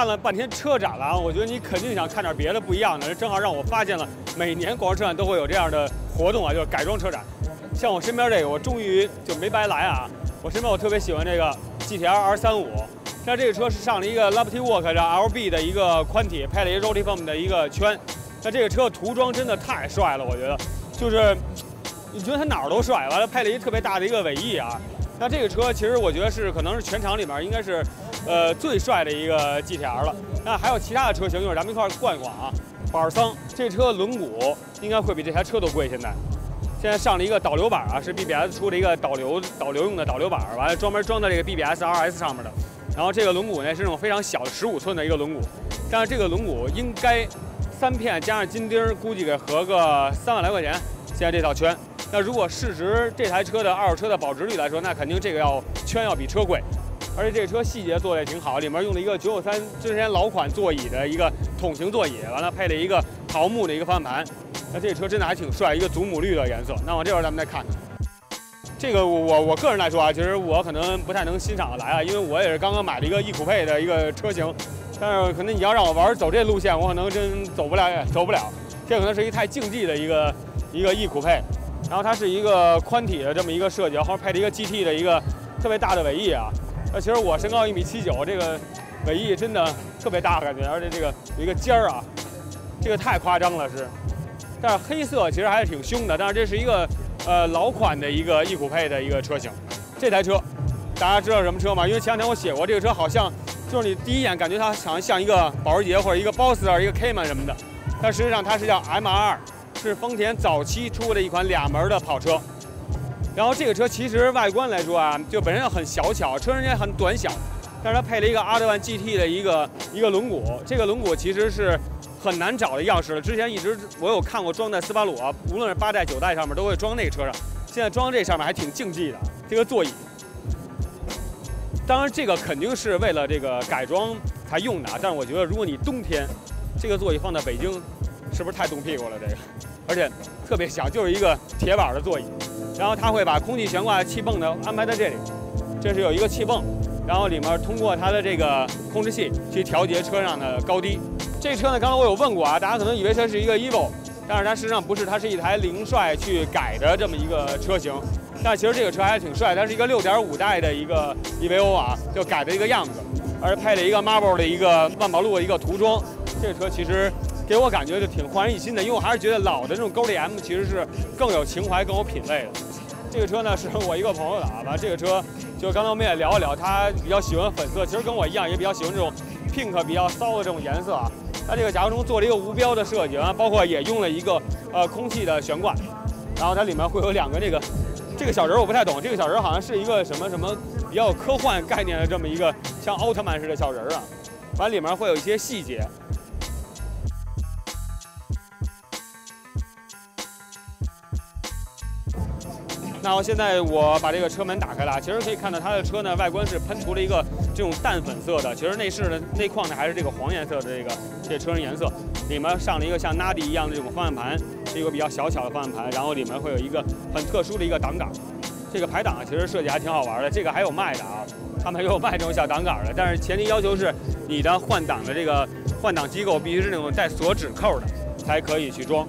看了半天车展了啊，我觉得你肯定想看点别的不一样的，正好让我发现了每年广州车展都会有这样的活动啊，就是改装车展。像我身边这个，我终于就没白来啊！我身边我特别喜欢这个 GTR R35，像这个车是上了一个 Liberty Walk 这 LB 的一个宽体，配了一个 Rolled Foam 的一个圈。那这个车涂装真的太帅了，我觉得，就是你觉得它哪儿都帅，完了配了一个特别大的一个尾翼啊。那这个车其实我觉得是可能是全场里面应该是，呃最帅的一个 GTR 了。那还有其他的车型，一会儿咱们一块儿逛一逛啊。保尔桑这车轮毂应该会比这台车都贵，现在。现在上了一个导流板啊，是 BBS 出的一个导流导流用的导流板，完了专门装在这个 BBS RS 上面的。然后这个轮毂呢是那种非常小的十五寸的一个轮毂，但是这个轮毂应该三片加上金钉，估计给合个三万来块钱。现在这套圈，那如果市值这台车的二手车的保值率来说，那肯定这个要圈要比车贵。而且这个车细节做的也挺好，里面用了一个九九三之前老款座椅的一个桶型座椅，完了配了一个桃木的一个方向盘。那这车真的还挺帅，一个祖母绿的颜色。那往这边咱们再看看，这个我我个人来说啊，其实我可能不太能欣赏得来啊，因为我也是刚刚买了一个易酷配的一个车型，但是可能你要让我玩走这路线，我可能真走不了，走不了。这可能是一太竞技的一个一个易酷配，然后它是一个宽体的这么一个设计，后面配了一个 GT 的一个特别大的尾翼啊。那其实我身高一米七九，这个尾翼真的特别大感觉，而且这个有一个尖儿啊，这个太夸张了是。但是黑色其实还是挺凶的，但是这是一个呃老款的一个翼虎配的一个车型。这台车大家知道什么车吗？因为前两天我写过，这个车好像就是你第一眼感觉它好像像一个保时捷或者一个 Boxster、一个 Cayman 什么的，但实际上它是叫 M2，是丰田早期出的一款俩门的跑车。然后这个车其实外观来说啊，就本身很小巧，车身也很短小，但是它配了一个阿德万 GT 的一个一个轮毂，这个轮毂其实是。很难找的样式了。之前一直我有看过装在斯巴鲁啊，无论是八代九代上面都会装那个车上。现在装这上面还挺竞技的。这个座椅，当然这个肯定是为了这个改装才用的啊。但是我觉得如果你冬天这个座椅放在北京，是不是太冻屁股了？这个，而且特别小，就是一个铁板的座椅。然后它会把空气悬挂气泵呢安排在这里，这是有一个气泵，然后里面通过它的这个控制器去调节车上的高低。这车呢，刚才我有问过啊，大家可能以为它是一个 Evo，但是它实际上不是，它是一台凌帅去改的这么一个车型。但其实这个车还挺帅，它是一个6.5代的一个 EVO 啊，就改的一个样子，而配了一个 Marble 的一个万宝路的一个涂装。这个车其实给我感觉就挺焕然一新的，因为我还是觉得老的这种高力 M 其实是更有情怀、更有品味的。这个车呢是我一个朋友的啊，完这个车就刚才我们也聊一聊，他比较喜欢粉色，其实跟我一样，也比较喜欢这种 pink 比较骚的这种颜色啊。它这个甲壳虫做了一个无标的设计啊，包括也用了一个呃空气的悬挂，然后它里面会有两个这个这个小人儿我不太懂，这个小人好像是一个什么什么比较科幻概念的这么一个像奥特曼似的小人儿啊，完里面会有一些细节。那我现在我把这个车门打开了，其实可以看到它的车呢外观是喷涂了一个这种淡粉色的，其实内饰的内框呢还是这个黄颜色的这个这车身颜色，里面上了一个像 Nadi 一样的这种方向盘，是一个比较小巧的方向盘，然后里面会有一个很特殊的一个挡杆，这个排档其实设计还挺好玩的，这个还有卖的啊，他们也有卖这种小挡杆的，但是前提要求是你的换挡的这个换挡机构必须是那种带锁止扣的，才可以去装。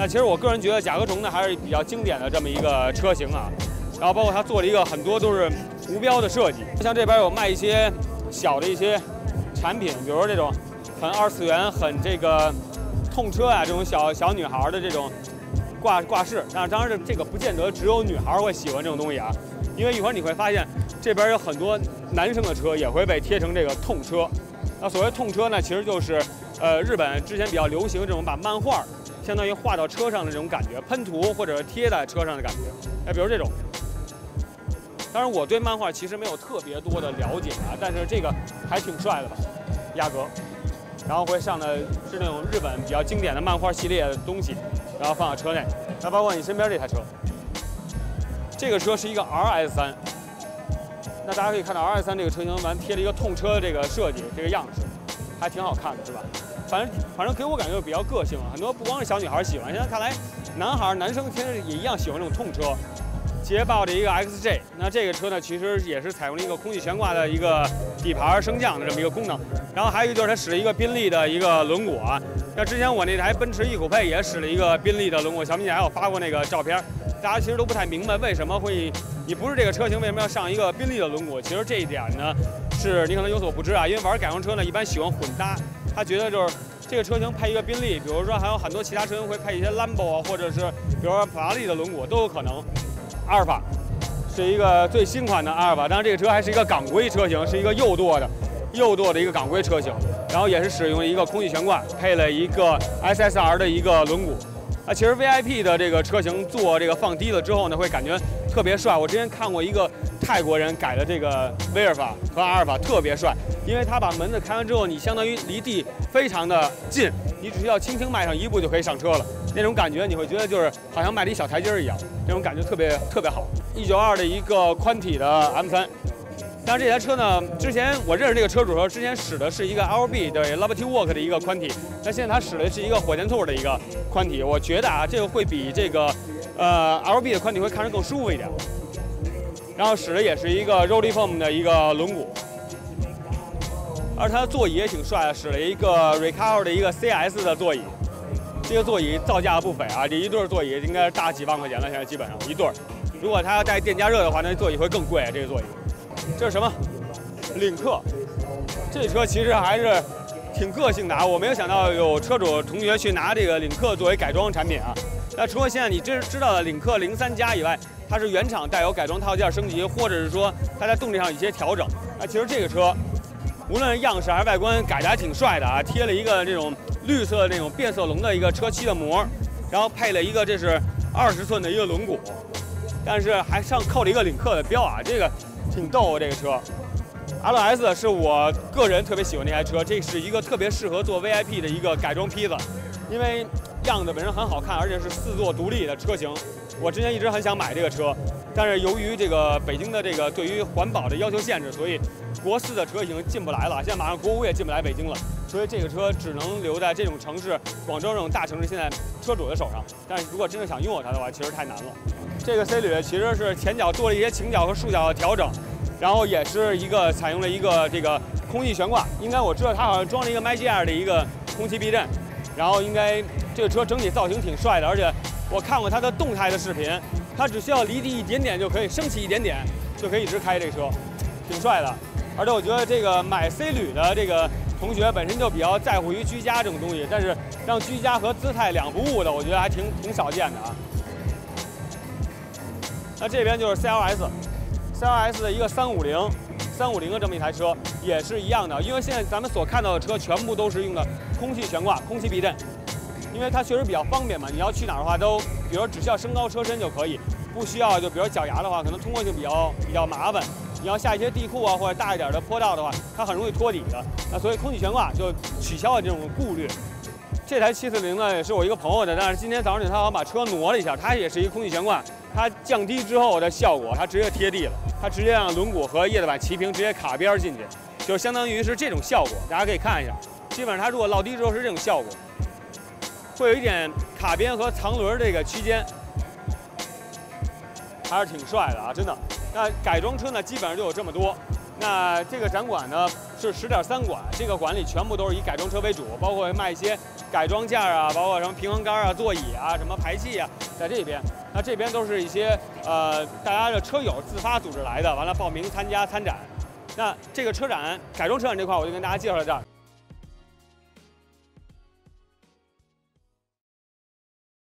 那其实我个人觉得甲壳虫呢还是比较经典的这么一个车型啊，然后包括它做了一个很多都是无标的设计，像这边有卖一些小的一些产品，比如说这种很二次元、很这个痛车啊这种小小女孩的这种挂挂饰，但是当然这这个不见得只有女孩会喜欢这种东西啊，因为一会儿你会发现这边有很多男生的车也会被贴成这个痛车。那所谓痛车呢，其实就是呃日本之前比较流行这种把漫画。相当于画到车上的这种感觉，喷涂或者贴在车上的感觉，哎，比如这种。当然，我对漫画其实没有特别多的了解啊，但是这个还挺帅的吧，压格。然后会上的是那种日本比较经典的漫画系列的东西，然后放到车内。那包括你身边这台车，这个车是一个 RS3。那大家可以看到 RS3 这个车型完贴了一个痛车的这个设计，这个样式，还挺好看的，是吧？反正反正给我感觉比较个性，很多不光是小女孩喜欢，现在看来男孩男生其实也一样喜欢这种痛车。捷豹的一个 XJ，那这个车呢，其实也是采用了一个空气悬挂的一个底盘升降的这么一个功能。然后还有一个就是它使了一个宾利的一个轮毂啊。那之前我那台奔驰 E 酷配也使了一个宾利的轮毂，小米姐还有发过那个照片。大家其实都不太明白为什么会，你不是这个车型为什么要上一个宾利的轮毂？其实这一点呢，是你可能有所不知啊。因为玩改装车呢，一般喜欢混搭，他觉得就是这个车型配一个宾利，比如说还有很多其他车型会配一些兰博啊，或者是比如说法拉利的轮毂都有可能。阿尔法是一个最新款的阿尔法，当然这个车还是一个港规车型，是一个右舵的右舵的一个港规车型，然后也是使用一个空气悬挂，配了一个 SSR 的一个轮毂。啊，其实 VIP 的这个车型做这个放低了之后呢，会感觉特别帅。我之前看过一个泰国人改的这个威尔法和阿尔法，特别帅，因为他把门子开完之后，你相当于离地非常的近，你只需要轻轻迈上一步就可以上车了。那种感觉你会觉得就是好像迈了一小台阶儿一样，那种感觉特别特别好。一九二的一个宽体的 M 三，但是这台车呢，之前我认识这个车主的时候，之前使的是一个 LB 的 Liberty Walk 的一个宽体，那现在他使的是一个火箭兔的一个宽体，我觉得啊，这个会比这个呃 LB 的宽体会看着更舒服一点。然后使的也是一个 Rolly Foam 的一个轮毂，而它的座椅也挺帅的，使了一个 Recaro 的一个 CS 的座椅。这个座椅造价不菲啊，这一对座椅应该是大几万块钱了，现在基本上一对儿。如果它要带电加热的话，那座椅会更贵。这个座椅，这是什么？领克。这车其实还是挺个性的啊，我没有想到有车主同学去拿这个领克作为改装产品啊。那除了现在你知知道的领克零三加以外，它是原厂带有改装套件升级，或者是说它在动力上有一些调整。那其实这个车，无论样式还是外观，改的还挺帅的啊，贴了一个这种。绿色的那种变色龙的一个车漆的膜，然后配了一个这是二十寸的一个轮毂，但是还上扣了一个领克的标啊，这个挺逗这个车。LS 是我个人特别喜欢那台车，这是一个特别适合做 VIP 的一个改装坯子，因为样子本身很好看，而且是四座独立的车型。我之前一直很想买这个车，但是由于这个北京的这个对于环保的要求限制，所以国四的车型进不来了。现在马上国五也进不来北京了。所以这个车只能留在这种城市，广州这种大城市，现在车主的手上。但是如果真的想拥有它的话，其实太难了。这个 C 旅其实是前脚做了一些倾角和竖角的调整，然后也是一个采用了一个这个空气悬挂。应该我知道它好像装了一个 Magic 的一个空气避震，然后应该这个车整体造型挺帅的，而且我看过它的动态的视频，它只需要离地一点点就可以升起一点点，就可以一直开这车，挺帅的。而且我觉得这个买 C 旅的这个。同学本身就比较在乎于居家这种东西，但是让居家和姿态两不误的，我觉得还挺挺少见的啊。那这边就是 CLS，CLS 的一个三五零，三五零的这么一台车，也是一样的。因为现在咱们所看到的车全部都是用的空气悬挂、空气避震，因为它确实比较方便嘛。你要去哪儿的话，都比如说只需要升高车身就可以，不需要就比如脚牙的话，可能通过性比较比较麻烦。你要下一些地库啊，或者大一点的坡道的话，它很容易托底的。那所以空气悬挂就取消了这种顾虑。这台七四零呢，也是我一个朋友的，但是今天早上他好像把车挪了一下，它也是一空气悬挂，它降低之后的效果，它直接贴地了，它直接让轮毂和叶子板齐平，直接卡边进去，就相当于是这种效果。大家可以看一下，基本上它如果落地之后是这种效果，会有一点卡边和藏轮这个区间，还是挺帅的啊，真的。那改装车呢，基本上就有这么多。那这个展馆呢是十点三馆，这个馆里全部都是以改装车为主，包括卖一些改装件啊，包括什么平衡杆啊、座椅啊、什么排气啊，在这边。那这边都是一些呃大家的车友自发组织来的，完了报名参加参展。那这个车展改装车展这块，我就跟大家介绍到这儿。